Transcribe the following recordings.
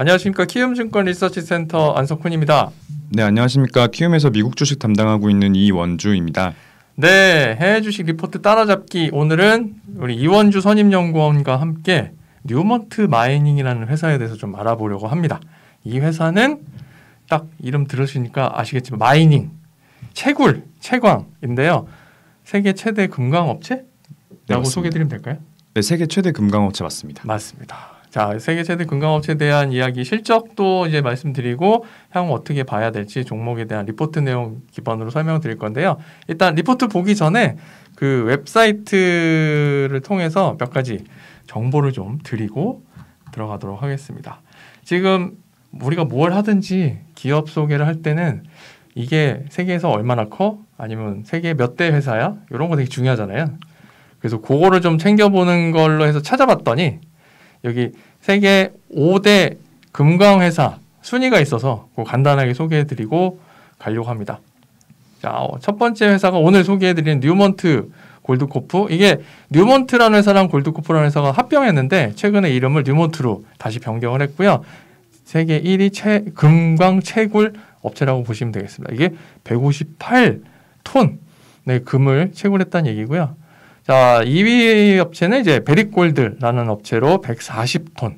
안녕하십니까 키움증권 리서치센터 안석훈입니다. 네 안녕하십니까 키움에서 미국 주식 담당하고 있는 이원주입니다. 네 해외 주식 리포트 따라잡기 오늘은 우리 이원주 선임연구원과 함께 Newmont Mining이라는 회사에 대해서 좀 알아보려고 합니다. 이 회사는 딱 이름 들으시니까 아시겠지만 mining 채굴 채광인데요. 세계 최대 금광 업체라고 네, 소개드리면 될까요? 네 세계 최대 금광 업체 맞습니다. 맞습니다. 자, 세계 최대 금광업체에 대한 이야기 실적도 이제 말씀드리고 향후 어떻게 봐야 될지 종목에 대한 리포트 내용 기반으로 설명드릴 건데요. 일단 리포트 보기 전에 그 웹사이트를 통해서 몇 가지 정보를 좀 드리고 들어가도록 하겠습니다. 지금 우리가 뭘 하든지 기업 소개를 할 때는 이게 세계에서 얼마나 커? 아니면 세계 몇 대 회사야? 이런 거 되게 중요하잖아요. 그래서 그거를 좀 챙겨보는 걸로 해서 찾아봤더니 여기 세계 5대 금광 회사 순위가 있어서 간단하게 소개해드리고 가려고 합니다. 자, 어, 첫 번째 회사가 오늘 소개해드리는 뉴몬트 골드코프. 이게 뉴몬트라는 회사랑 골드코프라는 회사가 합병했는데 최근에 이름을 뉴몬트로 다시 변경을 했고요. 세계 1위 채, 금광 채굴 업체라고 보시면 되겠습니다. 이게 158톤 네, 금을 채굴했다는 얘기고요. 자, 2위 업체는 이제 배릭골드라는 업체로 140톤.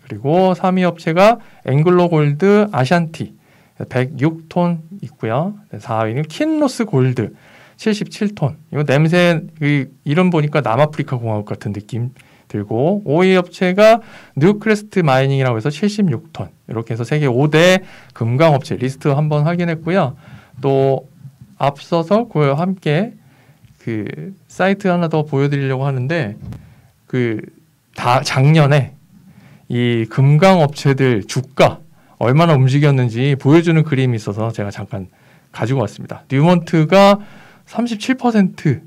그리고 3위 업체가 앵글로골드 아샨티 106톤 있고요. 4위는 킨로스 골드 77톤. 이거 냄새 이름 보니까 남아프리카 공화국 같은 느낌 들고 5위 업체가 뉴크레스트 마이닝이라고 해서 76톤. 이렇게 해서 세계 5대 금광 업체 리스트 한번 확인했고요. 또 앞서서 그와 함께 그 사이트 하나 더 보여드리려고 하는데 그 다 작년에 이 금광 업체들 주가 얼마나 움직였는지 보여주는 그림이 있어서 제가 잠깐 가지고 왔습니다. 뉴몬트가 37%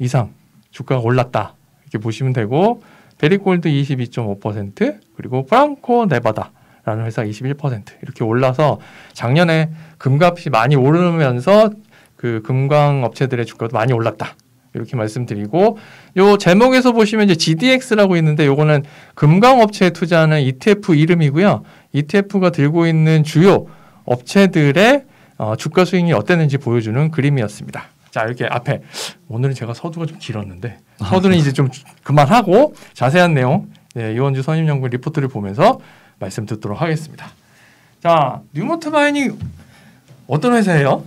이상 주가가 올랐다 이렇게 보시면 되고 배릭골드 22.5% 그리고 프랑코 네바다라는 회사 21% 이렇게 올라서 작년에 금값이 많이 오르면서 그 금광 업체들의 주가도 많이 올랐다. 이렇게 말씀드리고 요 제목에서 보시면 이제 GDX라고 있는데 요거는 금광 업체에 투자하는 ETF 이름이고요. ETF가 들고 있는 주요 업체들의 어, 주가 스윙이 어땠는지 보여주는 그림이었습니다. 자 이렇게 앞에 오늘은 제가 서두가 좀 길었는데 아, 서두는 이제 좀 그만하고 자세한 내용 네, 이원주 선임연구 리포트를 보면서 말씀 듣도록 하겠습니다. 자 뉴몬트 마이닝 어떤 회사예요?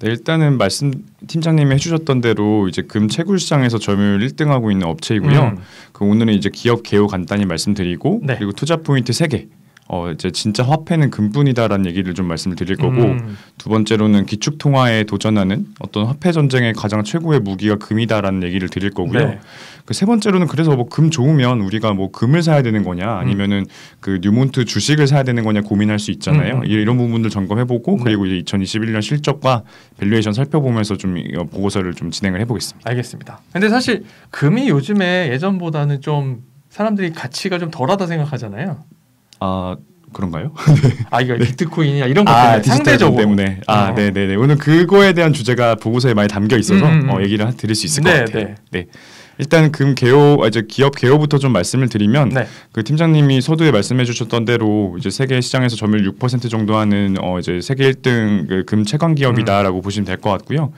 네, 일단은 말씀 팀장님이 해주셨던 대로 이제 금 채굴 시장에서 점유율 1등하고 있는 업체이고요. 음. 그 오늘은 이제 기업 개요 간단히 말씀드리고 네. 그리고 투자 포인트 3개 어 이제 진짜 화폐는 금뿐이다라는 얘기를 좀 말씀을 드릴 거고 음. 두 번째로는 기축 통화에 도전하는 어떤 화폐 전쟁의 가장 최고의 무기가 금이다라는 얘기를 드릴 거고요. 네. 그 세 번째로는 그래서 뭐 금 좋으면 우리가 뭐 금을 사야 되는 거냐 아니면은 음. 그 뉴몬트 주식을 사야 되는 거냐 고민할 수 있잖아요. 음. 이런 부분들 점검해보고 네. 그리고 이제 2021년 실적과 valuation 살펴보면서 좀 보고서를 좀 진행을 해보겠습니다. 알겠습니다. 근데 사실 금이 요즘에 예전보다는 좀 사람들이 가치가 좀 덜하다 생각하잖아요. 아 그런가요? 네. 아 이거 비트코인이나 이런 것들 아, 상대적으로 때문에 아 어. 네네네 오늘 그거에 대한 주제가 보고서에 많이 담겨 있어서 음, 음. 어, 얘기를 드릴 수 있을 네, 것 같아요. 네. 네. 일단 금 개요 아, 이제 기업 개요부터 좀 말씀을 드리면 네. 그 팀장님이 서두에 말씀해 주셨던 대로 이제 세계 시장에서 점유율 6% 정도 하는 어 이제 세계 1등 그 금 채광 기업이다라고 음. 보시면 될 것 같고요.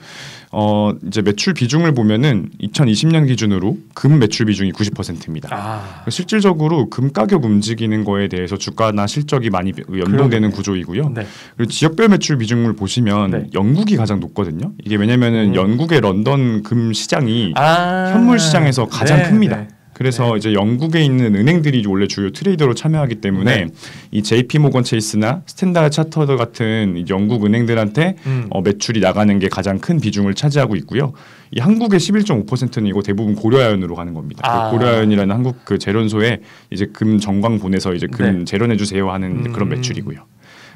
어 이제 매출 비중을 보면은 2020년 기준으로 금 매출 비중이 90%입니다. 아. 실질적으로 금 가격 움직이는 거에 대해서 주가나 실적이 많이 연동되는 그러네. 구조이고요. 네. 그리고 지역별 매출 비중을 보시면 네. 영국이 가장 높거든요. 이게 왜냐면은 음. 영국의 런던 금 시장이 아. 현물 시장에서 가장 네, 큽니다. 네. 그래서 네. 이제 영국에 있는 은행들이 원래 주요 trader로 참여하기 때문에 네. 이 JP 모건 체이스나 스탠다드 차터드 같은 영국 은행들한테 음. 어, 매출이 나가는 게 가장 큰 비중을 차지하고 있고요. 이 한국의 11.5%는 이거 대부분 고려아연으로 가는 겁니다. 그 아. 고려아연이라는 한국 그 제련소에 이제 금 정광 보내서 이제 금 네. 제련해 주세요 하는 음. 그런 매출이고요.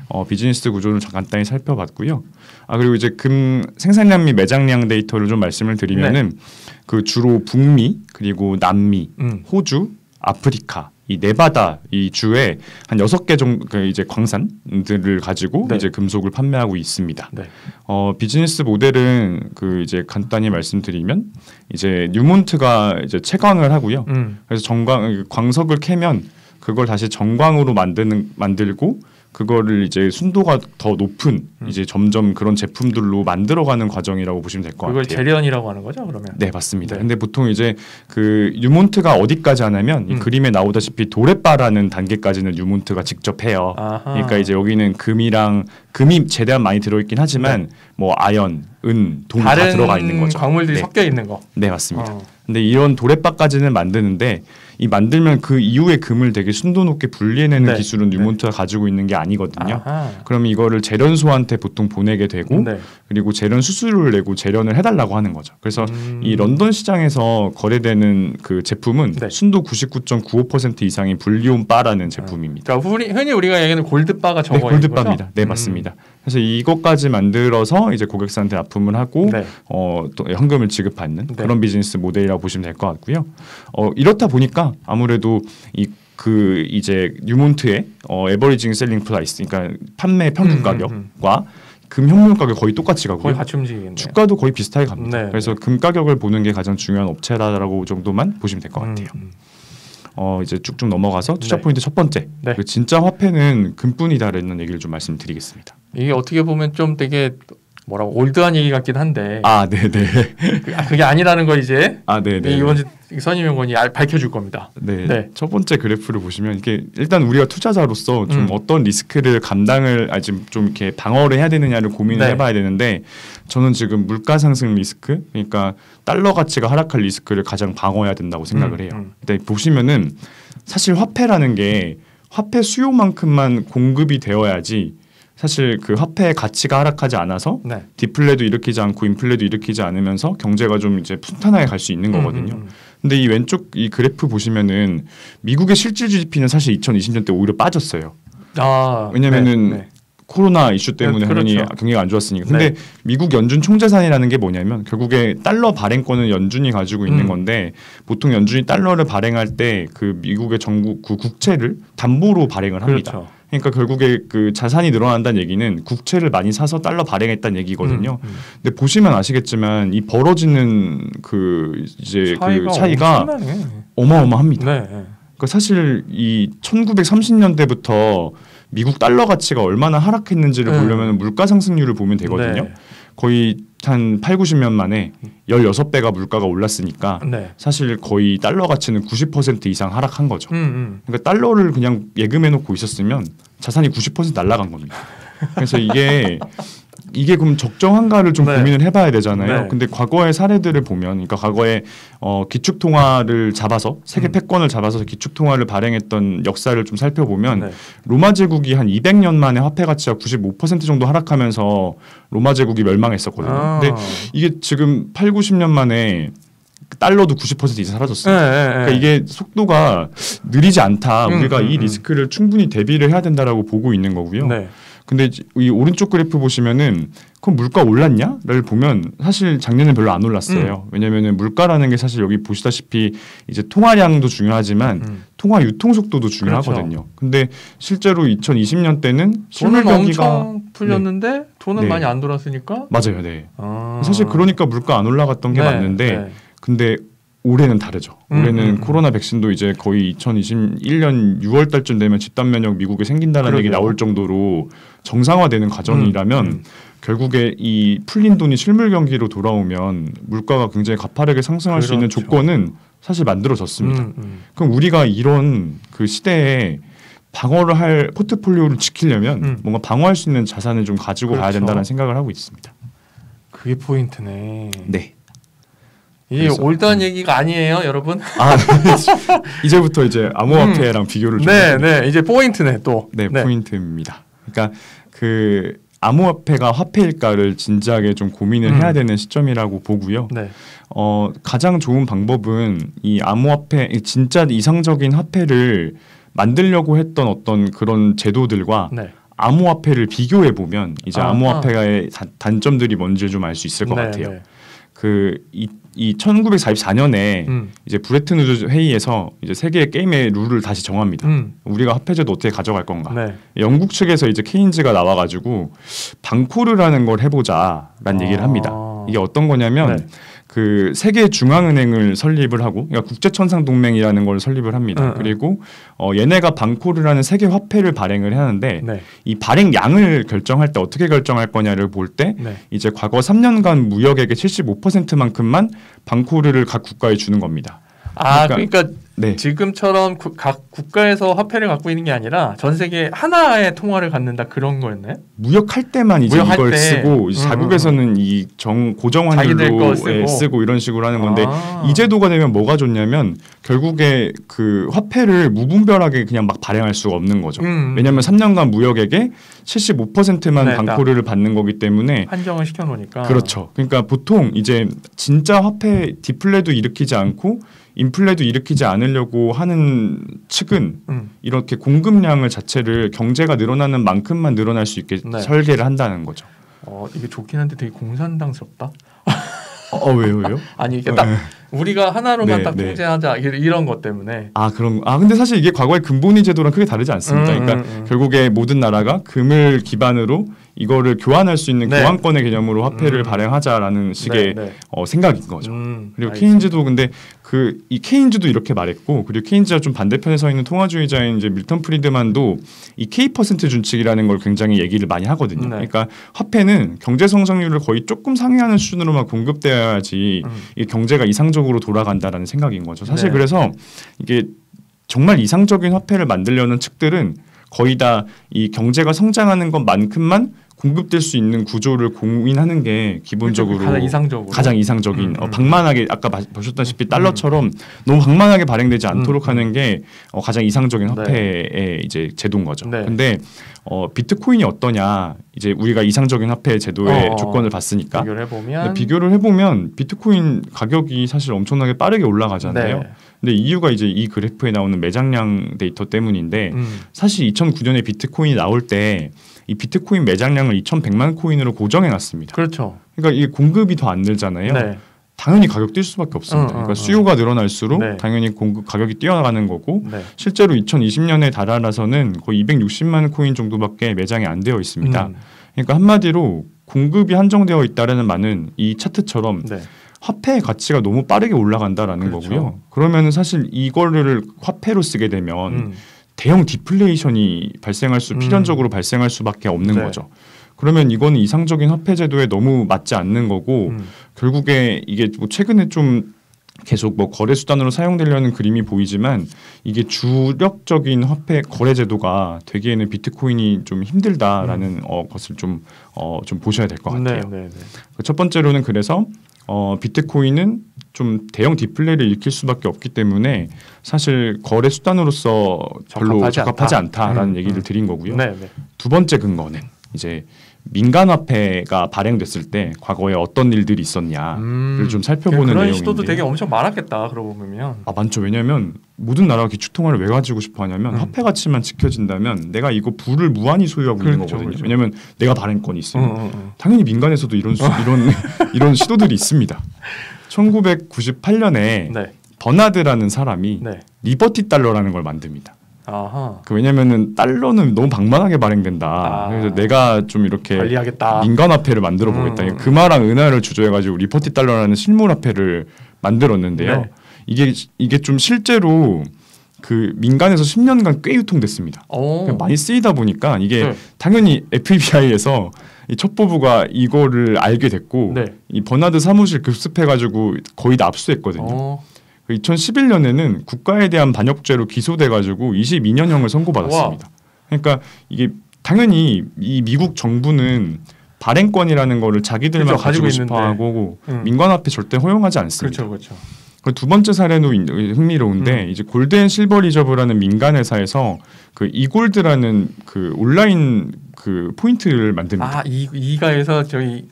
어, 비즈니스 구조를 간단히 살펴봤고요. 아 그리고 이제 금 생산량 및 매장량 데이터를 좀 말씀을 드리면은 네. 그 주로 북미 그리고 남미, 음. 호주, 아프리카 이 네바다 이 주에 한 여섯 개 정도 그 이제 광산들을 가지고 네. 이제 금속을 판매하고 있습니다. 네. 어 비즈니스 모델은 그 이제 간단히 말씀드리면 이제 뉴몬트가 이제 채광을 하고요. 음. 그래서 정광 광석을 캐면 그걸 다시 정광으로 만드는 만들고 그거를 이제 순도가 더 높은 음. 이제 점점 그런 제품들로 만들어가는 과정이라고 보시면 될 것 같아요. 그걸 재련이라고 하는 거죠, 그러면? 네, 맞습니다. 네. 근데 보통 이제 그 유몬트가 어디까지 하냐면 음. 이 그림에 나오다시피 도레바라는 단계까지는 유몬트가 직접 해요. 아하. 그러니까 이제 여기는 금이랑 금이 최대한 많이 들어있긴 하지만 네. 뭐 아연, 은, 동 다 들어가 있는 거죠. 광물들이 네. 섞여 있는 거. 네, 맞습니다. 어. 근데 이런 도레바까지는 만드는데 이 만들면 그 이후에 금을 되게 순도 높게 분리해내는 네. 기술은 네. 뉴몬트가 네. 가지고 있는 게 아니거든요. 아하. 그럼 이거를 재련소한테 보통 보내게 되고 네. 그리고 제련 수수료를 내고 제련을 해달라고 하는 거죠. 그래서 음. 이 런던 시장에서 거래되는 그 제품은 네. 순도 99.95% 이상인 bullion bar라는 제품입니다. 그러니까 흔히, 흔히 우리가 얘기하는 gold bar가 저거 네, gold bar입니다. 네, 음. 맞습니다. 그래서 이것까지 만들어서 이제 고객사한테 납품을 하고 네. 어, 또 현금을 지급받는 네. 그런 비즈니스 모델이라고 보시면 될 것 같고요. 어, 이렇다 보니까 아무래도 이 그 이제 뉴몬트의 어, average selling price, 그러니까 판매 평균 음, 음 가격과 음, 음. 금 현물 가격 거의 똑같이 가고요. 거의 같이 움직이겠네요. 주가도 거의 비슷하게 갑니다. 네, 그래서 네. 금 가격을 보는 게 가장 중요한 업체라고 정도만 보시면 될 것 같아요. 음, 음. 어 이제 쭉쭉 넘어가서 투자 네. 포인트 첫 번째. 네. 그 진짜 화폐는 금뿐이다라는 얘기를 좀 말씀드리겠습니다. 이게 어떻게 보면 좀 되게 뭐라고 올드한 얘기 같긴 한데. 아, 네, 네. 그 게 아니라는 걸 이제 아, 네, 네. 이번 선임 연구원이 밝혀줄 겁니다. 네. 네. 첫 번째 그래프를 보시면 이게 일단 우리가 투자자로서 좀 음. 어떤 리스크를 감당을 아 지금 좀 이렇게 방어를 해야 되느냐를 고민을 네. 해봐야 되는데 저는 지금 물가 상승 리스크 그러니까 달러 가치가 하락할 리스크를 가장 방어해야 된다고 생각을 음, 해요. 음. 근데 보시면은 사실 화폐라는 게 화폐 수요만큼만 공급이 되어야지 사실 그 화폐의 가치가 하락하지 않아서 네. 디플레도 일으키지 않고 인플레도 일으키지 않으면서 경제가 좀 이제 순탄하게 갈 수 있는 음, 거거든요. 음, 음. 근데 이 왼쪽 이 그래프 보시면은 미국의 실질 GDP는 사실 2020년 때 오히려 빠졌어요. 아, 왜냐면은 네, 네. 코로나 이슈 때문에 네, 그렇죠. 경기가 안 좋았으니까. 근데 네. 미국 연준 총재산이라는 게 뭐냐면 결국에 달러 발행권은 연준이 가지고 있는 음. 건데 보통 연준이 달러를 발행할 때 그 미국의 정부 그 국채를 담보로 발행을 합니다. 그렇죠. 그러니까 결국에 그 자산이 늘어난다는 얘기는 국채를 많이 사서 달러 발행했다는 얘기거든요. 음, 음. 근데 보시면 아시겠지만 이 벌어지는 그 이제 차이가 그 차이가 어마어마합니다. 네. 그러니까 사실 이 1930년대부터 미국 달러 가치가 얼마나 하락했는지를 음. 보려면 물가 상승률을 보면 되거든요. 네. 거의 한 8, 90년 만에 16배가 물가가 올랐으니까 네. 사실 거의 달러 가치는 90% 이상 하락한 거죠. 음, 음. 그러니까 달러를 그냥 예금해 놓고 있었으면 자산이 90% 날라간 겁니다. 그래서 이게 이게 그럼 적정한가를 좀 네. 고민을 해봐야 되잖아요. 네. 근데 과거의 사례들을 보면, 그러니까 과거에 어, 기축 통화를 잡아서 세계 음. 패권을 잡아서 기축 통화를 발행했던 역사를 좀 살펴보면 네. 로마 제국이 한 200년 만에 화폐 가치가 95% 정도 하락하면서 로마 제국이 멸망했었거든요. 아. 근데 이게 지금 8, 90년 만에 달러도 90% 이상 사라졌어요. 네, 네, 네, 그러니까 이게 속도가 느리지 않다. 음, 우리가 음, 이 음. 리스크를 충분히 대비를 해야 된다라고 보고 있는 거고요. 네. 근데 이 오른쪽 그래프 보시면은 그럼 물가 올랐냐?를 보면 사실 작년에 별로 안 올랐어요. 음. 왜냐면은 물가라는 게 사실 여기 보시다시피 이제 통화량도 중요하지만 음. 통화 유통 속도도 중요하거든요. 그렇죠. 근데 실제로 2020년 때는 실물 경기가 풀렸는데 네. 돈은 네. 많이 안 돌았으니까 맞아요. 네. 아. 사실 그러니까 물가 안 올라갔던 게 네. 맞는데 네. 근데 올해는 다르죠. 음, 올해는 음, 음. 코로나 백신도 이제 거의 2021년 6월 달쯤 되면 집단 면역 미국에 생긴다는 그러게요. 얘기 나올 정도로 정상화되는 과정이라면 음, 음, 결국에 이 풀린 돈이 실물 경기로 돌아오면 물가가 굉장히 가파르게 상승할 그렇죠. 수 있는 그렇죠. 조건은 사실 만들어졌습니다. 음, 그럼 우리가 이런 그 시대에 방어를 할 포트폴리오를 지키려면 뭔가 방어할 수 있는 자산을 좀 가지고 그렇죠. 가야 된다는 생각을 하고 있습니다. 그게 포인트네. 네. 이게 올드한 음. 얘기가 아니에요, 여러분. 아, 네. 이제부터 이제 암호화폐랑 음. 비교를 좀 네, 네. 이제 포인트네 또. 네, 네, 포인트입니다. 그러니까 그 암호화폐가 화폐일까를 진지하게 좀 고민을 음. 해야 되는 시점이라고 보고요. 네. 어, 가장 좋은 방법은 이 암호화폐 진짜 이상적인 화폐를 만들려고 했던 어떤 그런 제도들과 네. 암호화폐를 비교해 보면 이제 아, 암호화폐의 아. 단점들이 뭔지 좀 알 수 있을 것 네, 같아요. 네. 그 이 이 1944년에 음. 이제 브레튼 우드 회의에서 이제 세계 게임의 룰을 다시 정합니다. 음. 우리가 화폐제도 어떻게 가져갈 건가? 네. 영국 측에서 이제 케인즈가 나와가지고 방코르라는 걸 해보자라는 아. 얘기를 합니다. 이게 어떤 거냐면 네. 그 세계 중앙은행을 설립을 하고 그러니까 국제 천상 동맹이라는 걸 설립을 합니다. 음, 그리고 어 얘네가 방코르라는 세계 화폐를 발행을 하는데 네. 이 발행량을 결정할 때 어떻게 결정할 거냐를 볼때 네. 이제 과거 3년간 무역액의 75%만큼만 방코르를 각 국가에 주는 겁니다. 아 그러니까, 그러니까 네. 지금처럼 구, 각 국가에서 화폐를 갖고 있는 게 아니라 전 세계 하나의 통화를 갖는다 그런 거였네. 무역할 때만 이제 무역할 이걸 때. 쓰고 음. 자국에서는 이 정 고정 환율로 쓰고. 쓰고. 이런 식으로 하는 건데 아. 이 제도가 되면 뭐가 좋냐면 결국에 그 화폐를 무분별하게 그냥 막 발행할 수가 없는 거죠. 음. 왜냐하면 3년간 무역액의 75%만 네, 방코르를 받는 거기 때문에 한정을 시켜 놓으니까 그렇죠. 그러니까 보통 이제 진짜 화폐 디플레도 일으키지 않고 인플레도 일으키지 않으려고 하는 측은 음. 이렇게 공급량을 자체를 경제가 늘어나는 만큼만 늘어날 수 있게 네. 설계를 한다는 거죠. 어 이게 좋긴 한데 되게 공산당스럽다. 어, 어 왜요 왜요? 아니 이게 딱 네. 우리가 하나로만 네, 딱 네. 통제하자 이런 것 때문에 아 그런 아 근데 사실 이게 과거의 금본위 제도랑 크게 다르지 않습니다. 음, 그러니까 음, 음. 결국에 모든 나라가 금을 기반으로 이거를 교환할 수 있는 네. 교환권의 개념으로 화폐를 음. 발행하자라는 식의 네, 네. 어, 생각인 거죠. 음, 그리고 알겠습니다. 케인즈도 근데 그 이 케인즈도 이렇게 말했고 그리고 케인즈가 좀 반대편에 서 있는 통화주의자인 이제 밀턴 프리드만도 이 K 퍼센트 준칙이라는 걸 굉장히 얘기를 많이 하거든요. 네. 그러니까 화폐는 경제 성장률을 거의 조금 상회하는 수준으로만 공급되어야지 음. 이 경제가 이상적으로 돌아간다라는 생각인 거죠. 사실 네. 그래서 이게 정말 이상적인 화폐를 만들려는 측들은 거의 다 이 경제가 성장하는 것만큼만 공급될 수 있는 구조를 고민하는 게 기본적으로 가장 이상적으로 가장 이상적인 음, 어, 음. 방만하게 아까 보셨다시피 달러처럼 음. 너무 방만하게 발행되지 않도록 음, 음. 하는 게 어, 가장 이상적인 네. 화폐의 네. 이제 제도인 거죠. 네. 근데 어, 비트코인이 어떠냐 이제 우리가 이상적인 화폐 제도의 어, 조건을 봤으니까 비교를 해보면 비교를 해보면 비트코인 가격이 사실 엄청나게 빠르게 올라가잖아요. 네. 근데 이유가 이제 이 그래프에 나오는 매장량 데이터 때문인데 음. 사실 2009년에 비트코인이 나올 때 이 비트코인 매장량을 2,100만 코인으로 고정해 놨습니다. 그렇죠. 그러니까 이게 공급이 더 안 늘잖아요. 네. 당연히 가격 뛸 수밖에 없습니다. 어, 어, 그러니까 어. 수요가 늘어날수록 네. 당연히 공급 가격이 뛰어나가는 거고 네. 실제로 2020년에 달아나서는 거의 260만 코인 정도밖에 매장이 안 되어 있습니다. 음. 그러니까 한마디로 공급이 한정되어 있다라는 말은 이 차트처럼 네. 화폐의 가치가 너무 빠르게 올라간다라는 그렇죠. 거고요. 그러면 사실 이거를 화폐로 쓰게 되면 음. 대형 디플레이션이 발생할 수 음. 필연적으로 발생할 수밖에 없는 네. 거죠. 그러면 이거는 이상적인 화폐 제도에 너무 맞지 않는 거고 음. 결국에 이게 뭐 최근에 좀 계속 뭐 거래 수단으로 사용되려는 그림이 보이지만 이게 주력적인 화폐 거래 제도가 되기에는 비트코인이 좀 힘들다라는 음. 어, 것을 좀 어, 좀 보셔야 될 것 같아요. 네, 네, 네. 첫 번째로는 그래서 어, 비트코인은 좀 대형 디플레이를 일으킬 수밖에 없기 때문에 사실 거래 수단으로서 별로 적합하지, 적합하지 않다. 라는 음, 얘기를 음. 드린 거고요. 네, 네. 두 번째 근거는 이제 민간화폐가 발행됐을 때 과거에 어떤 일들이 있었냐를 음, 좀 살펴보는 그런 내용인데 시도도 되게 엄청 많았겠다. 그러고 보면 아 많죠. 왜냐하면 모든 나라가 기축통화를 왜 가지고 싶어하냐면 음. 화폐 가치만 지켜진다면 내가 이거 부를 무한히 소유하고 그렇죠, 있는 거거든요. 그렇죠. 왜냐하면 내가 발행권이 있으면 어, 어, 어. 당연히 민간에서도 이런 수, 이런 이런 시도들이 있습니다. 1998년에 네. 버나드라는 사람이 네. 리버티 달러라는 걸 만듭니다. 아하. 그 왜냐면은 달러는 너무 방만하게 발행된다. 아. 그래서 내가 좀 이렇게 관리하겠다. 민간화폐를 만들어 보겠다. 음. 금화랑 은화를 주조해가지고 리버티 달러라는 실물화폐를 만들었는데요. 네. 이게 이게 좀 실제로 그 민간에서 10년간 꽤 유통됐습니다. 많이 쓰이다 보니까 이게 네. 당연히 FBI에서 이 첩보부가 이거를 알게 됐고 네. 이 버나드 사무실 급습해가지고 거의 다 압수했거든요. 어. 2011년에는 그 국가에 대한 반역죄로 기소돼가지고 22년형을 선고받았습니다. 그러니까 이게 당연히 이 미국 정부는 발행권이라는 거를 자기들만 그렇죠, 가지고, 싶어하고 음. 민간화폐 절대 허용하지 않습니다. 그렇죠, 그렇죠. 두 번째 사례도 흥미로운데 음. 이제 Gold and Silver Reserve라는 민간 회사에서 그 e-gold라는 그 온라인 그 포인트를 만듭니다. 아, 이 이가에서 저희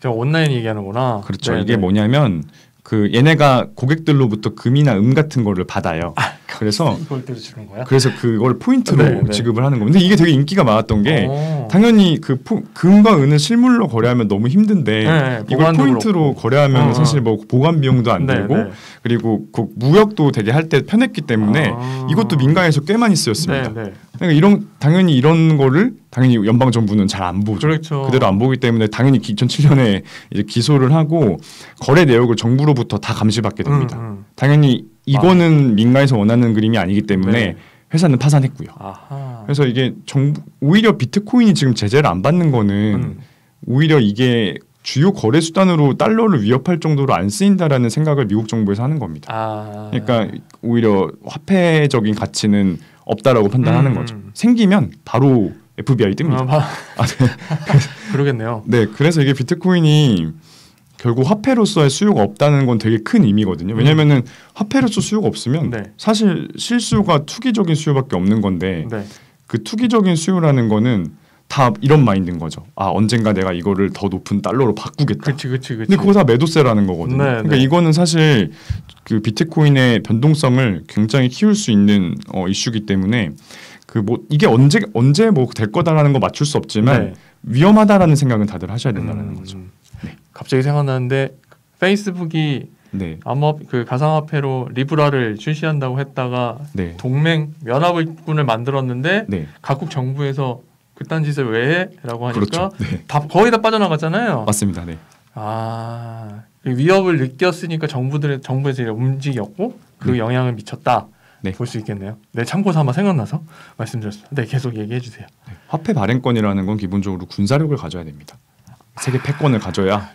저 온라인 얘기하는구나. 그렇죠. 네네. 이게 네. 뭐냐면 그 얘네가 고객들로부터 금이나 음 같은 거를 받아요. 아, 그래서 주는 거야? 그래서 그걸 포인트로 네, 네. 지급을 하는 겁니다. 근데 이게 되게 인기가 많았던 게 오. 어. 당연히 그 포, 금과 은을 실물로 거래하면 너무 힘든데 네, 이걸 포인트로 거래하면 어. 사실 뭐 보관 비용도 안 네, 들고 네. 그리고 그 무역도 되게 할 때 편했기 때문에 아. 이것도 민간에서 꽤 많이 쓰였습니다. 그러니까 이런 당연히 이런 거를 당연히 연방 정부는 잘 안 보죠. 그렇죠. 그대로 안 보기 때문에 당연히 2007년에 이제 기소를 하고 거래 내역을 정부로부터 다 감시받게 됩니다. 음, 음. 당연히 이거는 아. 민간에서 원하는 그림이 아니기 때문에 네. 회사는 파산했고요. 아하. 그래서 이게 정부 오히려 비트코인이 지금 제재를 안 받는 거는 음. 오히려 이게 주요 거래 수단으로 달러를 위협할 정도로 안 쓰인다라는 생각을 미국 정부에서 하는 겁니다. 아. 그러니까 오히려 화폐적인 가치는 없다라고 판단하는 음. 거죠. 생기면 바로 FBI 뜹니다. 아, 아 네. 그러겠네요. 네, 그래서 이게 비트코인이 결국 화폐로서의 수요가 없다는 건 되게 큰 의미거든요. 왜냐하면은 음. 화폐로서 수요가 없으면 네. 사실 실수가 투기적인 수요밖에 없는 건데 네. 그 투기적인 수요라는 거는 다 이런 마인드인 거죠. 아 언젠가 내가 이거를 더 높은 달러로 바꾸겠다. 그렇지, 그렇지, 근데 그거 다 매도세라는 거거든요. 네, 그러니까 네. 이거는 사실 그 비트코인의 변동성을 굉장히 키울 수 있는 어, 이슈기 때문에 그 뭐 이게 언제 언제 뭐 될 거다라는 거 맞출 수 없지만 네. 위험하다라는 생각은 다들 하셔야 된다는 음, 거죠. 네. 갑자기 생각나는데 페이스북이 네. 암호 그 가상화폐로 리브라를 출시한다고 했다가 네. 동맹 연합군을 만들었는데 네. 각국 정부에서 그딴 짓을 왜 해? 라고 하니까 그렇죠. 네. 다 거의 다 빠져나갔잖아요. 맞습니다. 네. 아 위협을 느꼈으니까 정부들의 정부에서 움직였고 그 네. 영향을 미쳤다. 네. 볼 수 있겠네요. 네, 참고 삼아 생각나서 말씀드렸습니다. 네, 계속 얘기해 주세요. 네. 화폐 발행권이라는 건 기본적으로 군사력을 가져야 됩니다. 세계 패권을 가져야 아,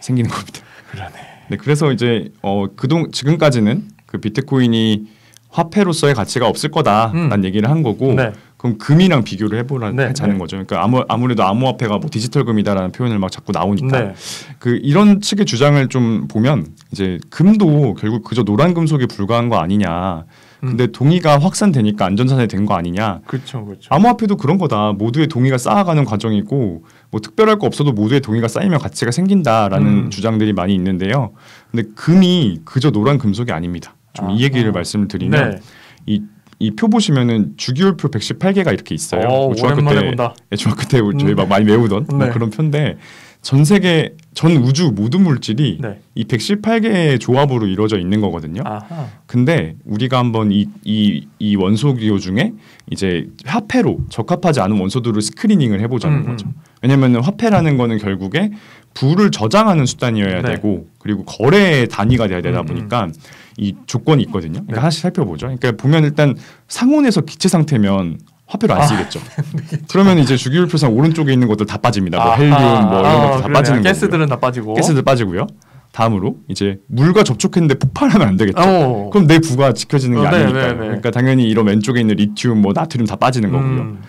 생기는 겁니다. 그러네. 네, 그래서 이제 어 그동 지금까지는 그 비트코인이 화폐로서의 가치가 없을 거다라는 음. 얘기를 한 거고 네. 그럼 금이랑 비교를 해보라는 네, 네. 거죠. 그러니까 아무 아무래도 암호화폐가 뭐 디지털 금이다라는 표현을 막 자꾸 나오니까 네. 그 이런 측의 주장을 좀 보면 이제 금도 결국 그저 노란 금속에 불과한 거 아니냐. 음. 근데 동의가 확산되니까 안전자산이 된거 아니냐. 그렇죠, 그렇죠. 암호화폐도 그런 거다. 모두의 동의가 쌓아가는 과정이고 뭐 특별할 거 없어도 모두의 동의가 쌓이면 가치가 생긴다라는 음. 주장들이 많이 있는데요. 근데 금이 그저 노란 금속이 아닙니다. 좀이 아, 얘기를 아. 말씀을 드리면 네. 이 이 표 보시면은 주기율표 118개가 이렇게 있어요. 오, 뭐 중학교 때 본다. 네, 중학교 때 저희 막 많이 외우던 뭐 네. 그런 표인데 전 세계 전 우주 모든 물질이 네. 이 118개의 조합으로 이루어져 있는 거거든요. 아하. 근데 우리가 한번 이 이 이 원소 기호 중에 이제 화폐로 적합하지 않은 원소들을 스크리닝을 해보자는 음, 음. 거죠. 왜냐하면 화폐라는 거는 결국에 부를 저장하는 수단이어야 네. 되고 그리고 거래의 단위가 돼야 되다 음, 음. 보니까 이 조건이 있거든요. 그러니까 네. 하나씩 살펴보죠. 그러니까 보면 일단 상온에서 기체 상태면 화폐로 안 아, 쓰겠죠. 아, 그러면 이제 주기율표상 오른쪽에 있는 것들 다 빠집니다. 뭐 헬륨 뭐 이런 아, 것들 다 빠지는 거고요. 가스들은 다 빠지고. 가스들 빠지고요. 다음으로 이제 물과 접촉했는데 폭발하면 안 되겠죠. 오. 그럼 내 부가 지켜지는 게 어, 네, 아니니까요. 네, 네. 그러니까 당연히 이런 왼쪽에 있는 리튬, 뭐 나트륨 다 빠지는 거고요. 음.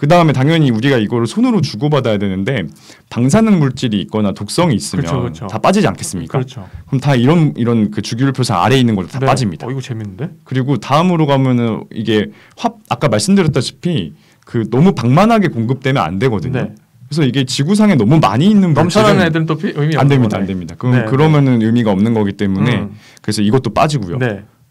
그 다음에 당연히 우리가 이거를 손으로 주고받아야 되는데 방사능 물질이 있거나 독성이 있으면 그렇죠, 그렇죠. 다 빠지지 않겠습니까? 그렇죠. 그럼 다 이런 이런 그 주기율 표상 아래에 있는 것도 다 네. 빠집니다. 어, 이거 재밌는데? 그리고 다음으로 가면은 이게 화 아까 말씀드렸다시피 그 너무 방만하게 공급되면 안 되거든요. 네. 그래서 이게 지구상에 너무 많이 있는 넘쳐나는 애들은 또 의미 안 됩니다, 안 됩니다. 그럼 네, 그러면은 네. 의미가 없는 거기 때문에 음. 그래서 이것도 빠지고요.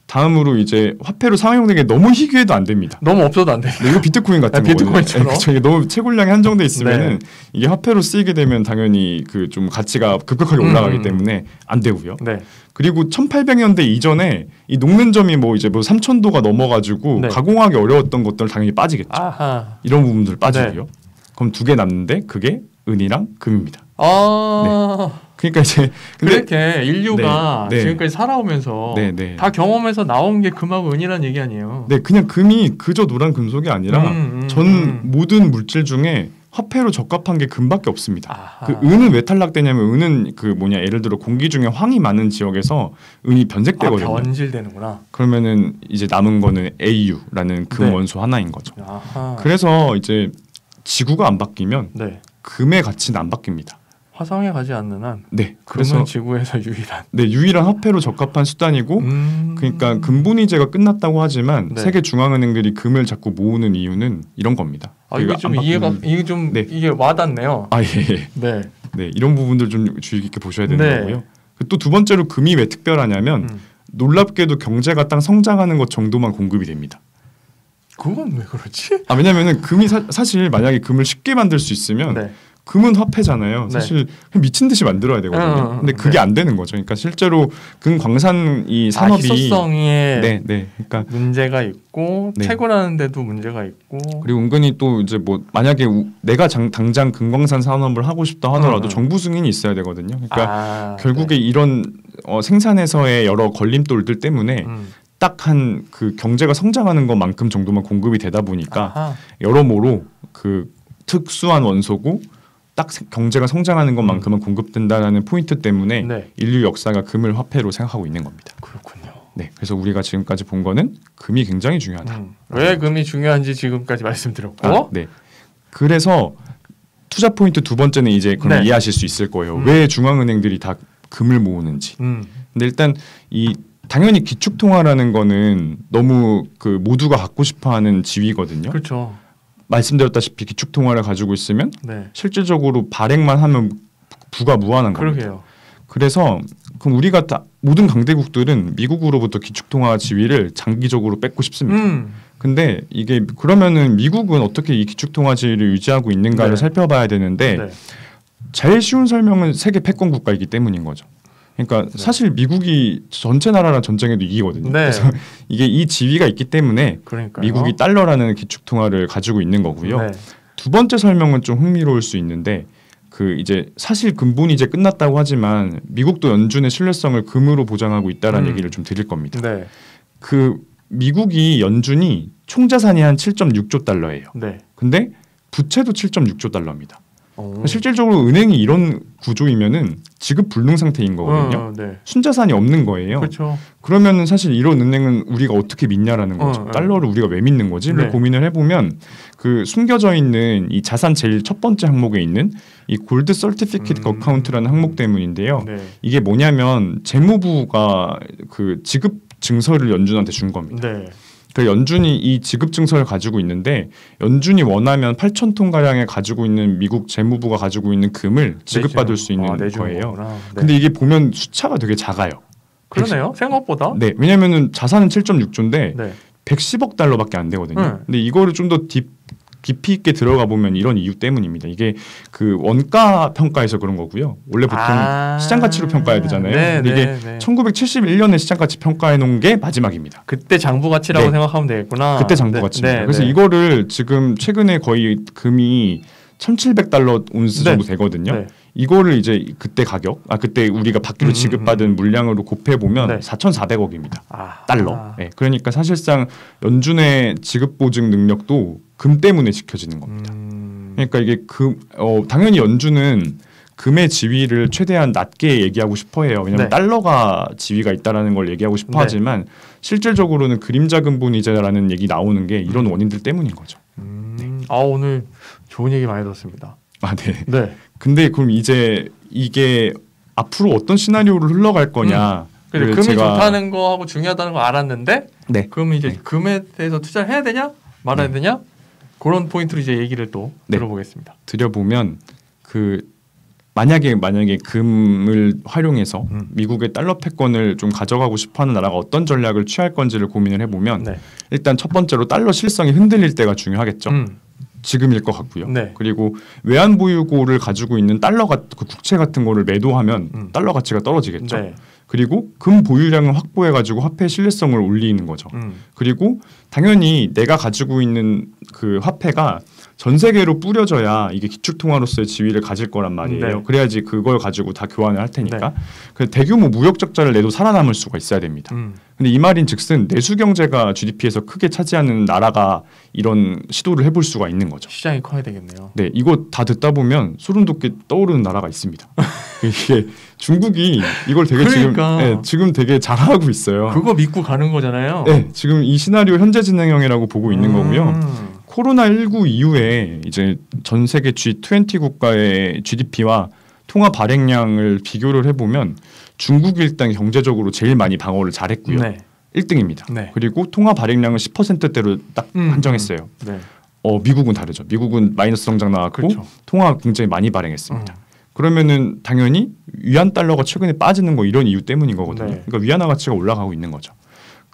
네. 다음으로 이제 화폐로 사용되게 너무 희귀해도 안 됩니다. 너무 없어도 안 돼요. 네, 이거 비트코인 같은 거. 비트코인처럼. 그렇죠. 이게 너무 채굴량이 한정돼 있으면은 네. 이게 화폐로 쓰이게 되면 당연히 그 좀 가치가 급격하게 올라가기 음. 때문에 안 되고요. 네. 그리고 1800년대 이전에 이 녹는 점이 뭐 이제 뭐 3000도가 넘어가지고 네. 가공하기 어려웠던 것들 당연히 빠지겠죠. 아하. 이런 부분들 빠지고요. 네. 그럼 두 개 남는데 그게 은이랑 금입니다. 아. 네. 그러니까 이제 그렇게 인류가 네, 네. 지금까지 살아오면서 네, 네. 다 경험해서 나온 게 금하고 은이란 얘기 아니에요. 네, 그냥 금이 그저 노란 금속이 아니라 음, 음, 전 음. 모든 물질 중에 화폐로 적합한 게 금밖에 없습니다. 아하. 그 은은 왜 탈락되냐면 은은 그 뭐냐 예를 들어 공기 중에 황이 많은 지역에서 은이 변색되거든요. 아, 변질되는구나. 그러면은 이제 남은 거는 AU라는 금 네. 원소 하나인 거죠. 아하. 그래서 이제 지구가 안 바뀌면 네. 금의 가치는 안 바뀝니다. 화성에 가지 않는 한 네, 그래서 지구에서 유일한 네 유일한 화폐로 적합한 수단이고 음... 그러니까 금분위제가 끝났다고 하지만 네. 세계 중앙은행들이 금을 자꾸 모으는 이유는 이런 겁니다. 아 이게 좀 이해가 이게 좀 네. 이게 와닿네요. 아 예. 예. 네. 네 이런 부분들 좀 주의 깊게 보셔야 되는 네. 거고요. 또 두 번째로 금이 왜 특별하냐면 음. 놀랍게도 경제가 딱 성장하는 것 정도만 공급이 됩니다. 그건 왜 그렇지? 아 왜냐면은 금이 사, 실 만약에 금을 쉽게 만들 수 있으면 네. 금은 화폐잖아요. 네. 사실 미친 듯이 만들어야 되거든요. 어, 어, 근데 그게 네. 안 되는 거죠. 그러니까 실제로 금 광산 이 아, 산업이 아, 희소성에 네, 네. 그러니까 문제가 있고 네. 채굴하는데도 문제가 있고 그리고 은근히 또 이제 뭐 만약에 우, 내가 장, 당장 금광산 산업을 하고 싶다 하더라도 어, 정부 승인이 있어야 되거든요. 그러니까 아, 결국에 네. 이런 어, 생산에서의 여러 걸림돌들 때문에 음. 딱한 그 경제가 성장하는 것만큼 정도만 공급이 되다 보니까 아하. 여러모로 그 특수한 원소고 딱 경제가 성장하는 것만큼은 음. 공급된다라는 포인트 때문에 네. 인류 역사가 금을 화폐로 생각하고 있는 겁니다. 그렇군요. 네, 그래서 우리가 지금까지 본 거는 금이 굉장히 중요하다. 음. 왜 금이 중요한지 지금까지 말씀드렸고, 아, 네. 그래서 투자 포인트 두 번째는 이제 그럼 네. 이해하실 수 있을 거예요. 음. 왜 중앙은행들이 다 금을 모으는지. 음. 근데 일단 이 당연히 기축통화라는 거는 너무 그 모두가 갖고 싶어하는 지위거든요. 그렇죠. 말씀드렸다시피 기축 통화를 가지고 있으면 네. 실질적으로 발행만 하면 부가 무한한 거예요. 그러게요. 그래서 그럼 우리가 다 모든 강대국들은 미국으로부터 기축 통화 지위를 장기적으로 뺏고 싶습니다. 음. 근데 이게 그러면은 미국은 어떻게 이 기축 통화 지위를 유지하고 있는가를 네. 살펴봐야 되는데 네. 제일 쉬운 설명은 세계 패권 국가이기 때문인 거죠. 그러니까 네. 사실 미국이 전체 나라랑 전쟁에도 이기거든요. 네. 그래서 이게 이 지위가 있기 때문에 그러니까요. 미국이 달러라는 기축 통화를 가지고 있는 거고요. 네. 두 번째 설명은 좀 흥미로울 수 있는데 그 이제 사실 근본이 이제 끝났다고 하지만 미국도 연준의 신뢰성을 금으로 보장하고 있다라는 음. 얘기를 좀 드릴 겁니다. 네. 그 미국이 연준이 총 자산이 한 7.6조 달러예요. 네. 근데 부채도 7.6조 달러입니다. 오. 실질적으로 은행이 이런 구조이면은 지급 불능 상태인 거거든요. 어, 네. 순자산이 없는 거예요. 그렇죠. 그러면은 사실 이런 은행은 우리가 어떻게 믿냐라는 어, 거죠. 어, 달러를 우리가 왜 믿는 거지? 네. 고민을 해보면 그 숨겨져 있는 이 자산 제일 첫 번째 항목에 있는 이 gold certificate 음. account라는 항목 때문인데요. 네. 이게 뭐냐면 재무부가 그 지급 증서를 연준한테 준 겁니다. 네. 그 연준이 이 지급 증서를 가지고 있는데 연준이 원하면 8천 톤 가량에 가지고 있는 미국 재무부가 가지고 있는 금을 지급받을 수 있는 아, 거예요. 네. 근데 이게 보면 숫자가 되게 작아요. 그러네요. 생각보다. 네, 왜냐면은 자산은 7.6조인데 네. 110억 달러밖에 안 되거든요. 네. 근데 이거를 좀 더 딥 깊이 있게 들어가 보면 이런 이유 때문입니다. 이게 그 원가 평가에서 그런 거고요. 원래 보통 아~ 시장 가치로 평가해야 되잖아요. 네, 근데 이게 네, 네. 1971년에 시장 가치 평가해 놓은 게 마지막입니다. 그때 장부 가치라고 네. 생각하면 되겠구나. 그때 장부 네, 가치입니다. 네, 그래서 이거를 지금 최근에 거의 금이 1,700달러 온스 정도 되거든요. 이거를 이제 그때 가격, 아 그때 우리가 받기로 음, 음, 지급받은 음. 물량으로 곱해 보면 네. 4,400억입니다. 아, 달러. 아. 네, 그러니까 사실상 연준의 지급 보증 능력도 금 때문에 지켜지는 겁니다. 음. 그러니까 이게 금, 어, 당연히 연준은 금의 지위를 최대한 낮게 얘기하고 싶어해요. 왜냐하면 네. 달러가 지위가 있다라는 걸 얘기하고 싶어하지만 네. 실질적으로는 그림자 근본이자라는 얘기 나오는 게 이런 음. 원인들 때문인 거죠. 음. 네. 아 오늘 좋은 얘기 많이 들었습니다. 아 네. 네. 근데 그럼 이제 이게 앞으로 어떤 시나리오를 흘러갈 거냐? 음. 금이 제가... 좋다는 거하고 중요하다는 거 알았는데, 네. 그럼 이제 네. 금에 대해서 투자를 해야 되냐 말아야 네. 되냐 그런 포인트로 이제 얘기를 또 네. 들어보겠습니다. 드려보면 그 만약에 만약에 금을 활용해서 음. 미국의 달러 패권을 좀 가져가고 싶어하는 나라가 어떤 전략을 취할 건지를 고민을 해보면 네. 일단 첫 번째로 달러 실성이 흔들릴 때가 중요하겠죠. 음. 지금일 것 같고요. 네. 그리고 외환 보유고를 가지고 있는 달러가 그 국채 같은 거를 매도하면 음. 달러 가치가 떨어지겠죠. 네. 그리고 금 보유량을 확보해 가지고 화폐 신뢰성을 올리는 거죠. 음. 그리고 당연히 내가 가지고 있는 그 화폐가 전 세계로 뿌려져야 이게 기축통화로서의 지위를 가질 거란 말이에요. 네. 그래야지 그걸 가지고 다 교환을 할 테니까. 네. 그 대규모 무역 적자를 내도 살아남을 수가 있어야 됩니다. 음. 근데 이 말인 즉슨 내수 경제가 GDP에서 크게 차지하는 나라가 이런 시도를 해볼 수가 있는 거죠. 시장이 커야 되겠네요. 네, 이거 다 듣다 보면 소름 돋게 떠오르는 나라가 있습니다. 이게 중국이 이걸 되게 그러니까. 지금 네, 지금 되게 잘하고 있어요. 그거 믿고 가는 거잖아요. 네, 지금 이 시나리오 현재 진행형이라고 보고 있는 음. 거고요. 코로나19 이후에 이제 전 세계 G20 국가의 GDP와 통화 발행량을 비교를 해보면 중국이 일단 경제적으로 제일 많이 방어를 잘했고요. 네. 1등입니다. 네. 그리고 통화 발행량을 10%대로 딱 음, 한정했어요. 음, 네. 어, 미국은 다르죠. 미국은 마이너스 성장 나왔고 그렇죠. 통화 굉장히 많이 발행했습니다. 음. 그러면은 당연히 위안 달러가 최근에 빠지는 거 이런 이유 때문인 거거든요. 네. 그러니까 위안화 가치가 올라가고 있는 거죠.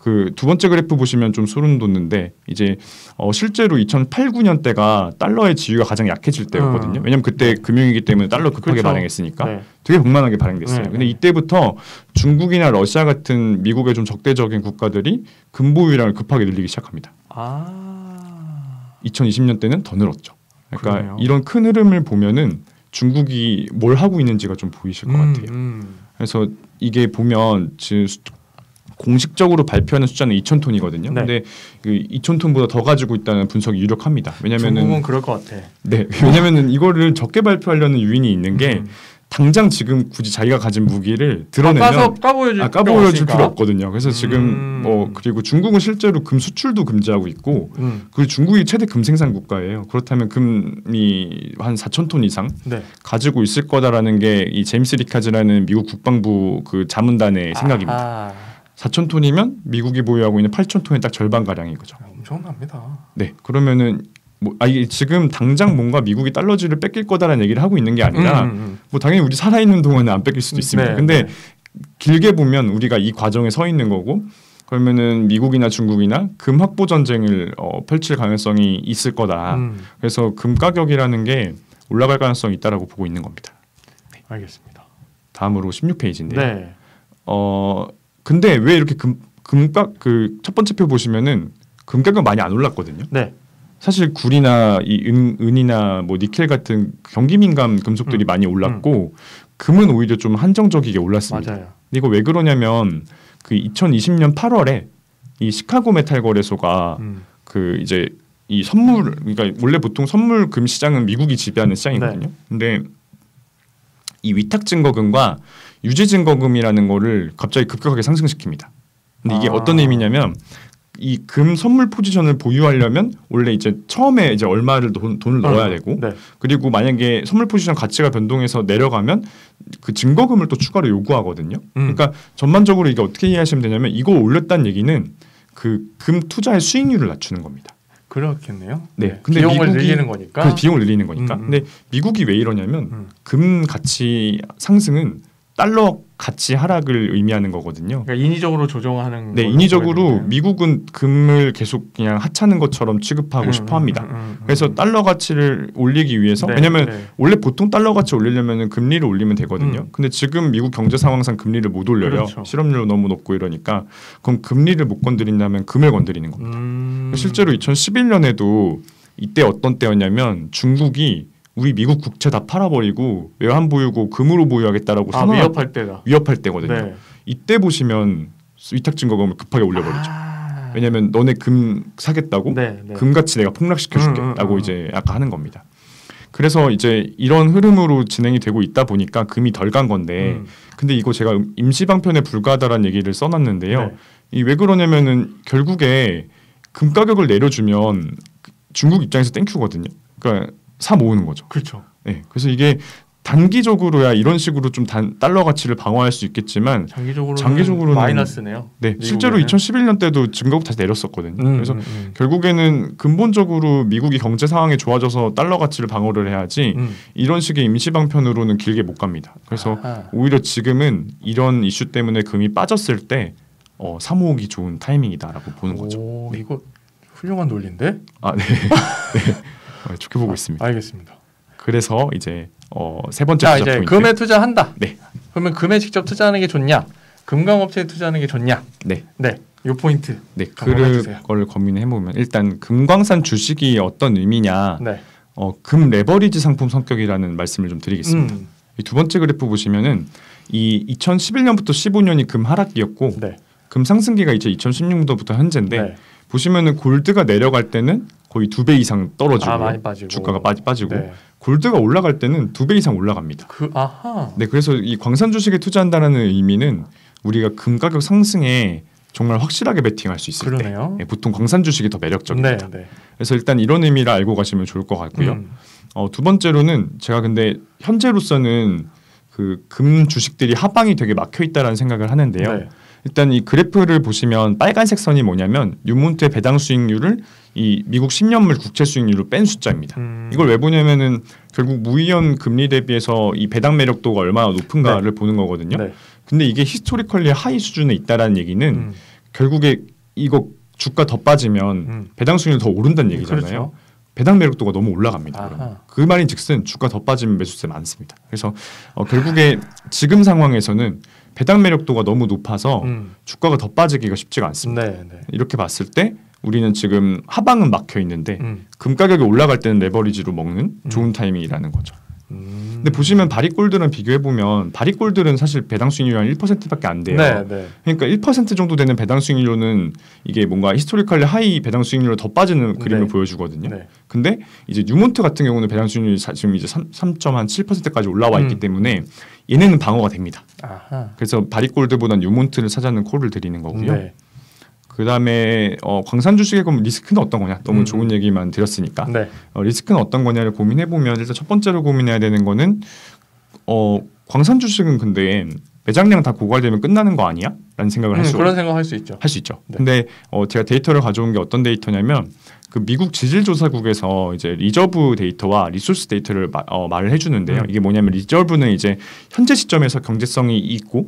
그 두 번째 그래프 보시면 좀 소름 돋는데 이제 어 실제로 2008, 9년 때가 달러의 지위가 가장 약해질 때였거든요. 음. 왜냐면 그때 금융위기 때문에 달러 급하게 그렇죠. 발행했으니까 네. 되게 복만하게 발행됐어요. 네. 근데 이때부터 중국이나 러시아 같은 미국의 좀 적대적인 국가들이 근보유량을 급하게 늘리기 시작합니다. 아. 2020년 때는 더 늘었죠. 그러니까 그러네요. 이런 큰 흐름을 보면은 중국이 뭘 하고 있는지가 좀 보이실 것 음, 같아요. 음. 그래서 이게 보면 지금 공식적으로 발표하는 숫자는 2천 톤이거든요. 네. 근데 그 2천 톤보다 더 가지고 있다는 분석이 유력합니다. 왜냐면은 중국은 그럴 것 같아. 네, 왜냐면은 이거를 적게 발표하려는 유인이 있는 게 음. 당장 지금 굳이 자기가 가진 무기를 드러내면 까보여줄, 아, 까보여줄 필요 없거든요. 그래서 지금 음. 뭐 그리고 중국은 실제로 금 수출도 금지하고 있고 음. 그리고 중국이 최대 금 생산 국가예요. 그렇다면 금이 한 4천 톤 이상 네. 가지고 있을 거다라는 게 이 제임스 리카즈라는 미국 국방부 그 자문단의 생각입니다. 아. 4천 톤이면 미국이 보유하고 있는 8천 톤의 딱 절반 가량인 거죠. 엄청납니다. 네, 그러면은 뭐, 아, 이게 지금 당장 뭔가 미국이 달러지를 뺏길 거다라는 얘기를 하고 있는 게 아니라 음, 음, 음. 뭐 당연히 우리 살아 있는 동안은 안 뺏길 수도 있습니다. 네, 근데 네. 길게 보면 우리가 이 과정에 서 있는 거고 그러면은 미국이나 중국이나 금 확보 전쟁을 어, 펼칠 가능성이 있을 거다. 음. 그래서 금 가격이라는 게 올라갈 가능성이 있다라고 보고 있는 겁니다. 네. 알겠습니다. 다음으로 16페이지인데요. 네. 어 근데 왜 이렇게 금 금가 그첫 번째 표 보시면은 금 가격 많이 안 올랐거든요. 네. 사실 구리나 이 은, 은이나 뭐 니켈 같은 경기 민감 금속들이 음. 많이 올랐고 음. 금은 오히려 좀 한정적이게 올랐습니다. 맞아요. 이거 왜 그러냐면 그 2020년 8월에 이 시카고 메탈 거래소가 음. 그 이제 이 선물 그러니까 원래 보통 선물 금 시장은 미국이 지배하는 시장이거든요. 네. 근데 이 위탁 증거금과 유지 증거금이라는 거를 갑자기 급격하게 상승시킵니다. 근데 이게 아. 어떤 의미냐면 이 금 선물 포지션을 보유하려면 원래 이제 처음에 이제 얼마를 돈, 돈을 넣어야 어, 되고 네. 그리고 만약에 선물 포지션 가치가 변동해서 내려가면 그 증거금을 또 추가로 요구하거든요. 음. 그러니까 전반적으로 이게 어떻게 이해하시면 되냐면 이거 올렸다는 얘기는 그 금 투자의 수익률을 낮추는 겁니다. 그렇겠네요. 네. 네. 근데 비용을 미국이, 늘리는 거니까. 그 비용을 늘리는 거니까. 음, 음. 근데 미국이 왜 이러냐면 음. 금 가치 상승은 달러 가치 하락을 의미하는 거거든요. 그러니까 인위적으로 조정하는. 네, 인위적으로 미국은 금을 계속 그냥 하찮은 것처럼 취급하고 음, 싶어합니다. 음, 음, 음, 그래서 달러 가치를 올리기 위해서 네, 왜냐하면 네. 원래 보통 달러 가치 올리려면 금리를 올리면 되거든요. 음. 근데 지금 미국 경제 상황상 금리를 못 올려요. 그렇죠. 실업률 너무 높고 이러니까 그럼 금리를 못 건드린다면 금을 건드리는 겁니다. 음. 실제로 2011년에도 이때 어떤 때였냐면 중국이 우리 미국 국채 다 팔아버리고 외환 보유고 금으로 보유하겠다라고 아, 위협할 때다. 위협할 때거든요. 네. 이때 보시면 위탁 증거금을 급하게 올려버리죠. 아... 왜냐하면 너네 금 사겠다고 네, 네. 금 가치 내가 폭락시켜줄게라고 음, 음, 음. 이제 아까 하는 겁니다. 그래서 이제 이런 흐름으로 진행이 되고 있다 보니까 금이 덜 간 건데 음. 근데 이거 제가 임시 방편에 불과하다라는 얘기를 써놨는데요. 네. 이왜 그러냐면은 결국에 금 가격을 내려주면 중국 입장에서 땡큐거든요. 그러니까 사 모으는 거죠. 그렇죠. 네, 그래서 이게 단기적으로야 이런 식으로 좀 단, 달러 가치를 방어할 수 있겠지만 장기적으로는, 장기적으로는 마이너스네요. 네, 미국에는. 실제로 2011년 때도 증거국 다시 내렸었거든요. 음, 그래서 음, 음. 결국에는 근본적으로 미국이 경제 상황이 좋아져서 달러 가치를 방어를 해야지 음. 이런 식의 임시 방편으로는 길게 못 갑니다. 그래서 아하. 오히려 지금은 이런 이슈 때문에 금이 빠졌을 때 어, 사모으기 좋은 타이밍이다라고 보는 거죠. 네. 이거 훌륭한 논리인데? 아, 네. 네. 어, 좋게 보고 아, 있습니다. 알겠습니다. 그래서 이제 어, 세 번째 자, 이제. 금에 투자한다. 네. 그러면 금에 직접 투자하는 게 좋냐? 금광업체에 투자하는 게 좋냐? 네. 네. 요 포인트. 네. 그걸 고민해 보면 일단 금광산 주식이 어떤 의미냐? 네. 어, 금 레버리지 상품 성격이라는 말씀을 좀 드리겠습니다. 음. 이두 번째 그래프 보시면은 이 2011년부터 15년이 금 하락기였고 네. 금 상승기가 이제 2016년부터 현재인데 네. 보시면은 골드가 내려갈 때는 거의 두 배 이상 떨어지고 아, 주가가 빠지, 빠지고 네. 골드가 올라갈 때는 두 배 이상 올라갑니다. 그 아하. 네, 그래서 이 광산 주식에 투자한다는 의미는 우리가 금 가격 상승에 정말 확실하게 베팅할 수 있을 그러네요. 때 네, 보통 광산 주식이 더 매력적입니다. 네, 네. 그래서 일단 이런 의미를 알고 가시면 좋을 것 같고요. 음. 어, 두 번째로는 제가 근데 현재로서는 그 금 주식들이 하방이 되게 막혀 있다라는 생각을 하는데요. 네. 일단 이 그래프를 보시면 빨간색 선이 뭐냐면 뉴몬트의 배당 수익률을 이 미국 10년물 국채 수익률을 뺀 숫자입니다. 음. 이걸 왜 보냐면은 결국 무위험 금리 대비해서 이 배당 매력도가 얼마나 높은가를 네. 보는 거거든요. 네. 근데 이게 historically high 수준에 있다라는 얘기는 음. 결국에 이거 주가 더 빠지면 음. 배당 수익률 더 오른다는 얘기잖아요. 그렇죠. 배당 매력도가 너무 올라갑니다. 그 말인 즉슨 주가 더 빠지면 매수세 많습니다. 그래서 어, 결국에 지금 상황에서는 배당 매력도가 너무 높아서 음. 주가가 더 빠지기가 쉽지가 않습니다. 네, 네. 이렇게 봤을 때 우리는 지금 하방은 막혀 있는데 음. 금 가격이 올라갈 때는 레버리지로 먹는 음. 좋은 타이밍이라는 거죠. 음. 근데 보시면 바리골들은 비교해 보면 바리골들은 사실 배당 수익률이 한 1%밖에 안 돼요. 네, 네. 그러니까 1% 정도 되는 배당 수익률로는 이게 뭔가 historically high 배당 수익률로 더 빠지는 그림을 네. 보여주거든요. 네. 근데 이제 뉴몬트 같은 경우는 배당 수익률이 지금 이제 3.7%까지 올라와 있기 음. 때문에 얘네는 방어가 됩니다. 아하. 그래서 배릭골드보다는 뉴몬트를 사자는 콜을 드리는 거고요. 네. 그다음에 어, 광산 주식의 그럼 리스크는 어떤 거냐? 너무 음. 좋은 얘기만 드렸으니까 네. 어, 리스크는 어떤 거냐를 고민해 보면 일단 첫 번째로 고민해야 되는 거는 어, 광산 주식은 근데 매장량 다 고갈되면 끝나는 거 아니야? 라는 생각을 음, 할수 그런 생각 할수 있죠. 할 수 있죠. 네. 근데 어, 제가 데이터를 가져온 게 어떤 데이터냐면 그 미국 지질조사국에서 이제 reserve 데이터와 resource 데이터를 마, 어, 말을 해주는데요. 음. 이게 뭐냐면 reserve는 이제 현재 시점에서 경제성이 있고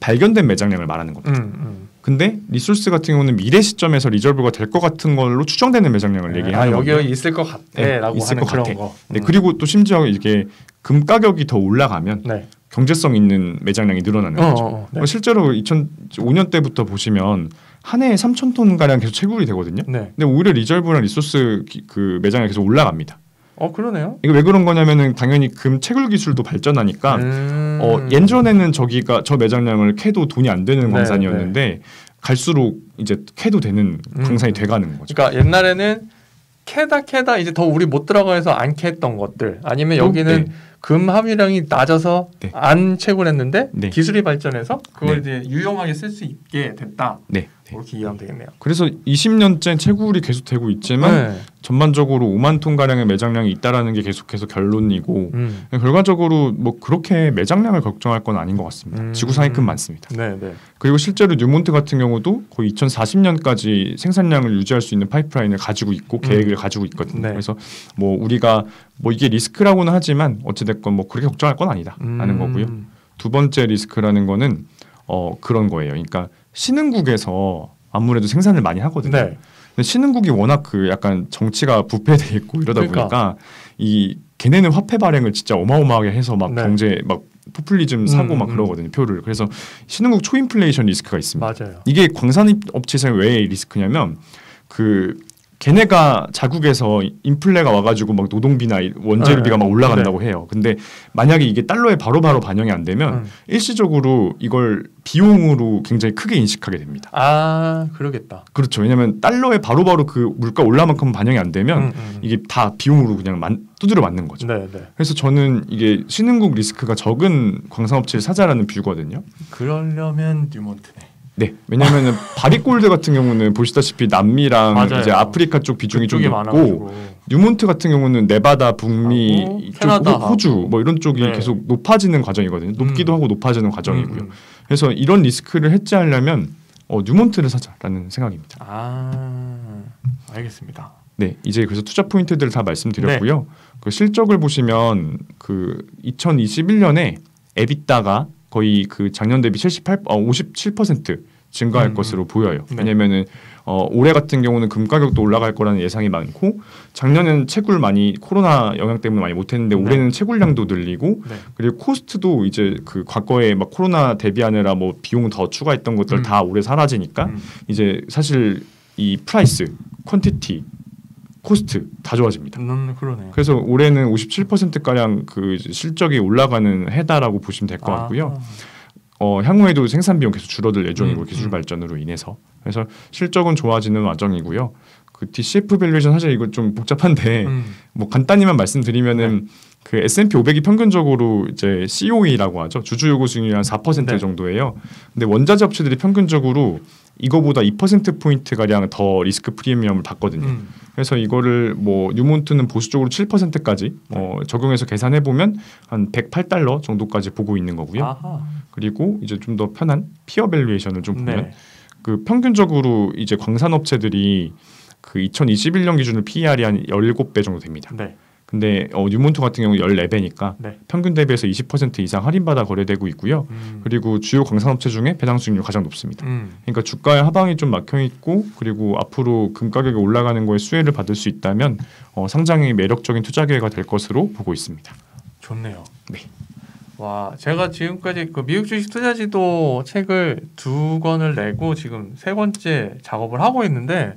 발견된 매장량을 말하는 겁니다. 음, 음. 근데 resource 같은 경우는 미래 시점에서 reserve가 될 것 같은 걸로 추정되는 매장량을 네. 얘기하는 아, 여기 있을 것 같아라고 네, 있을 것 같아. 거. 네, 음. 그리고 또 심지어 이게 금 가격이 더 올라가면 네. 경제성 있는 매장량이 늘어나는 어, 거죠. 어, 어, 네. 실제로 2005년 때부터 보시면 한 해에 3천 톤 가량 계속 채굴이 되거든요. 네. 근데 오히려 reserve랑 resource 그 매장이 계속 올라갑니다. 어 그러네요. 이거 왜 그런 거냐면은 당연히 금 채굴 기술도 발전하니까 음... 어 예전에는 저기가 저 매장량을 캐도 돈이 안 되는 네, 광산이었는데 네. 갈수록 이제 캐도 되는 음. 광산이 돼가는 거죠. 그러니까 옛날에는 캐다 캐다 이제 더 우리 못 들어가서 안 캤던 것들 아니면 여기는 네. 금 함유량이 낮아서 네. 안 채굴했는데 네. 기술이 발전해서 그걸 네. 이제 유용하게 쓸 수 있게 됐다. 네. 그렇게 이해하면 되겠네요. 그래서 20년째 채굴이 계속되고 있지만 네. 전반적으로 5만 톤 가량의 매장량이 있다라는 게 계속해서 결론이고 음. 결과적으로 뭐 그렇게 매장량을 걱정할 건 아닌 것 같습니다. 음. 지구상에 큰 많습니다. 네, 네. 그리고 실제로 뉴몬트 같은 경우도 거의 2040년까지 생산량을 유지할 수 있는 파이프라인을 가지고 있고 음. 계획을 가지고 있거든요. 네. 그래서 뭐 우리가 뭐 이게 리스크라고는 하지만 어찌됐건 뭐 그렇게 걱정할 건 아니다 하는 음. 거고요. 두 번째 리스크라는 거는 어 그런 거예요. 그러니까 신흥국에서 아무래도 생산을 많이 하거든요. 네. 근데 신흥국이 워낙 그 약간 정치가 부패돼 있고 이러다 그러니까. 보니까 이 걔네는 화폐 발행을 진짜 어마어마하게 해서 막 네. 경제 막 포퓰리즘 사고 음, 막 음. 그러거든요 표를 그래서 신흥국 초인플레이션 리스크가 있습니다. 맞아요. 이게 광산 업체에서 왜 리스크냐면 그 걔네가 자국에서 인플레가 와가지고 막 노동비나 원재료비가 네. 막 올라간다고 네. 해요. 근데 만약에 이게 달러에 바로바로 바로 반영이 안 되면 음. 일시적으로 이걸 비용으로 굉장히 크게 인식하게 됩니다. 아 그러겠다. 그렇죠. 왜냐하면 달러에 바로바로 바로 그 물가 올라만큼 반영이 안 되면 음, 음. 이게 다 비용으로 그냥 만, 두드려 맞는 거죠. 네, 네. 그래서 저는 이게 신흥국 리스크가 적은 광산업체를 사자라는 뷰거든요. 그러려면 뉴몬트네. 네, 왜냐하면 배릭골드 같은 경우는 보시다시피 남미랑 맞아요. 이제 아프리카 쪽 비중이 좀 높고 뉴몬트 같은 경우는 네바다, 북미, 캐나다, 호주 뭐 이런 쪽이 네. 계속 높아지는 과정이거든요. 높기도 음. 하고 높아지는 과정이고요. 음. 그래서 이런 리스크를 헤지하려면 어, 뉴몬트를 사자라는 생각입니다. 아, 알겠습니다. 네, 이제 그래서 투자 포인트들을 다 말씀드렸고요. 네. 그 실적을 보시면 그 2021년에 EBITDA가 거의 그 작년 대비 78, 어, 57% 증가할 음. 것으로 보여요. 네. 왜냐면은 어, 올해 같은 경우는 금 가격도 올라갈 거라는 예상이 많고 작년에는 채굴 많이 코로나 영향 때문에 많이 못했는데 네. 올해는 채굴량도 늘리고 네. 그리고 cost도 이제 그 과거에 막 코로나 대비하느라 뭐 비용 더 추가했던 것들 음. 다 올해 사라지니까 음. 이제 사실 이 price, quantity cost 다 좋아집니다. 음, 그러네요. 그래서 올해는 57% 가량 그 실적이 올라가는 해다라고 보시면 될것 아. 같고요. 어, 향후에도 생산 비용 계속 줄어들 예정이고 음, 기술 음. 발전으로 인해서 그래서 실적은 좋아지는 과정이고요. 그 DCF valuation 사실 이거 좀 복잡한데 음. 뭐 간단히만 말씀드리면은 네. 그 S&P 500이 평균적으로 이제 COE라고 하죠. 주주 요구 수익률이 한4% 네. 정도예요. 근데 원자재 업체들이 평균적으로 이거보다 2% 포인트 가량 더 리스크 프리미엄을 받거든요. 음. 그래서 이거를 뭐 뉴몬트는 보수적으로 7%까지 어, 적용해서 계산해 보면 한 108달러 정도까지 보고 있는 거고요. 아하. 그리고 이제 좀 더 편한 피어 밸류에이션을 좀 보면 네. 그 평균적으로 이제 광산 업체들이 그 2021년 기준으로 PER이 한 17배 정도 됩니다. 네. 근데 어, 뉴몬트 같은 경우 14배니까 네. 평균 대비해서 20% 이상 할인받아 거래되고 있고요. 음. 그리고 주요 광산업체 중에 배당 수익률 가장 높습니다. 음. 그러니까 주가의 하방이 좀 막혀 있고 그리고 앞으로 금 가격이 올라가는 거에 수혜를 받을 수 있다면 어, 상당히 매력적인 투자 기회가 될 것으로 보고 있습니다. 좋네요. 네. 와, 제가 지금까지 그 미국 주식 투자 지도 책을 두 권을 내고 지금 세 번째 작업을 하고 있는데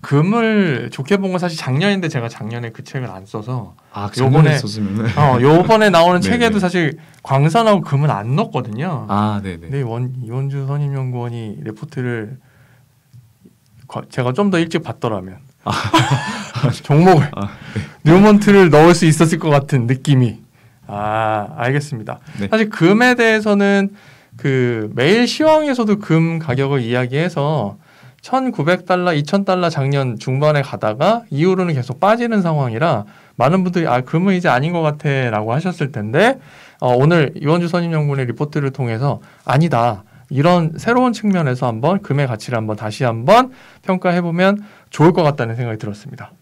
금을 좋게 본 건 사실 작년인데 제가 작년에 그 책을 안 써서 아, 요번에 썼으면 어 요번에 나오는 책에도 사실 광산하고 금은 안 넣었거든요. 아, 네, 네. 근데 원 이원주 선임연구원이 레포트를 제가 좀 더 일찍 봤더라면 아. 종목을 아, 네. 뉴먼트를 넣을 수 있었을 것 같은 느낌이 아 알겠습니다. 네. 사실 금에 대해서는 그 매일 시황에서도 금 가격을 이야기해서 1,900달러, 2,000달러 작년 중반에 가다가 이후로는 계속 빠지는 상황이라 많은 분들이 아 금은 이제 아닌 것 같아라고 하셨을 텐데 어, 오늘 이원주 선임연구원의 리포트를 통해서 아니다. 이런 새로운 측면에서 한번 금의 가치를 한번 다시 한번 평가해 보면 좋을 것 같다는 생각이 들었습니다.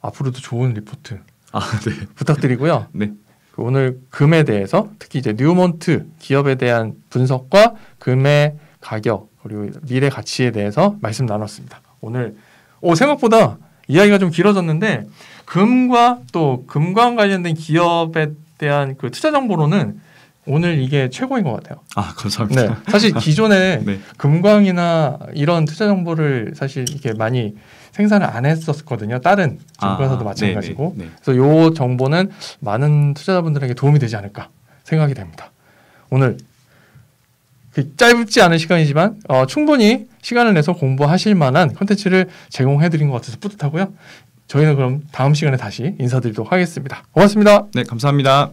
앞으로도 좋은 리포트 아, 네. 부탁드리고요. 네. 그 오늘 금에 대해서 특히 이제 뉴몬트 기업에 대한 분석과 금의 가격 그리고 미래 가치에 대해서 말씀 나눴습니다. 오늘 오 생각보다 이야기가 좀 길어졌는데 금과 또 금과 관련된 기업에 대한 그 투자 정보로는 오늘 이게 최고인 것 같아요. 아 감사합니다. 네, 사실 기존에 네. 금광이나 이런 투자 정보를 사실 이렇게 많이 생산을 안 했었거든요. 다른 증권사도 아, 마찬가지고. 네네, 네. 그래서 요 정보는 많은 투자자분들에게 도움이 되지 않을까 생각이 됩니다. 오늘 그 짧지 않은 시간이지만 어, 충분히 시간을 내서 공부하실 만한 컨텐츠를 제공해드린 것 같아서 뿌듯하고요. 저희는 그럼 다음 시간에 다시 인사드리도록 하겠습니다. 고맙습니다. 네, 감사합니다.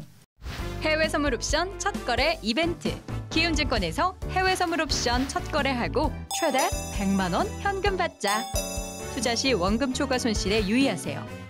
해외 선물 옵션 첫 거래 이벤트. 키움증권에서 해외 선물 옵션 첫 거래하고 최대 100만 원 현금 받자. 투자 시 원금 초과 손실에 유의하세요.